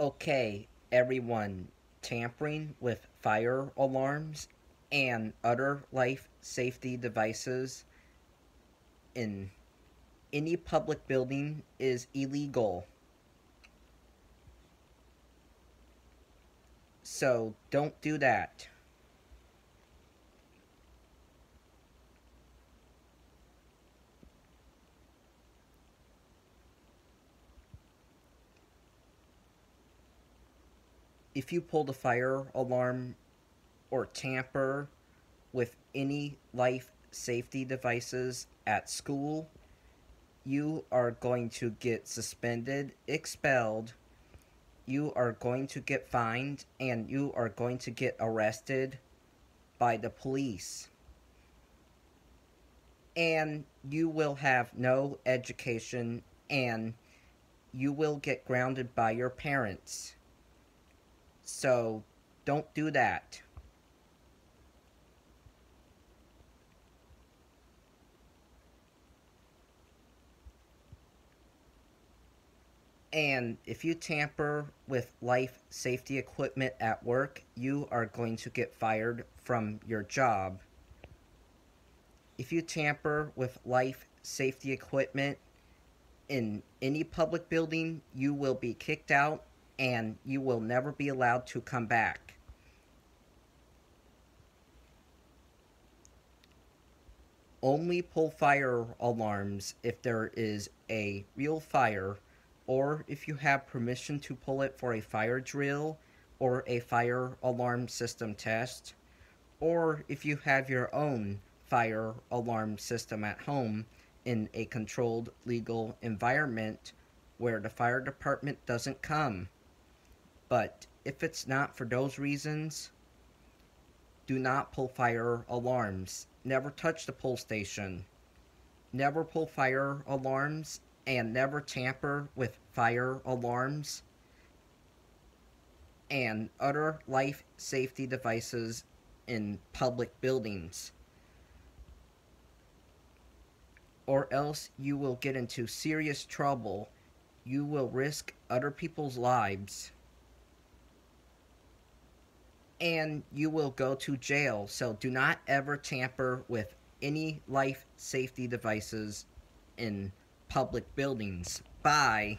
Okay, everyone, tampering with fire alarms and other life safety devices in any public building is illegal. So don't do that. If you pull the fire alarm or tamper with any life safety devices at school, you are going to get suspended, expelled, you are going to get fined, and you are going to get arrested by the police. And you will have no education and you will get grounded by your parents. So don't do that. And if you tamper with life safety equipment at work, you are going to get fired from your job. If you tamper with life safety equipment in any public building, you will be kicked out and you will never be allowed to come back. Only pull fire alarms if there is a real fire or if you have permission to pull it for a fire drill or a fire alarm system test, or if you have your own fire alarm system at home in a controlled legal environment where the fire department doesn't come. But if it's not for those reasons, do not pull fire alarms. Never touch the pull station. Never pull fire alarms and never tamper with fire alarms and other life safety devices in public buildings. Or else you will get into serious trouble. You will risk other people's lives and you will go to jail. So do not ever tamper with any life safety devices in public buildings. Bye.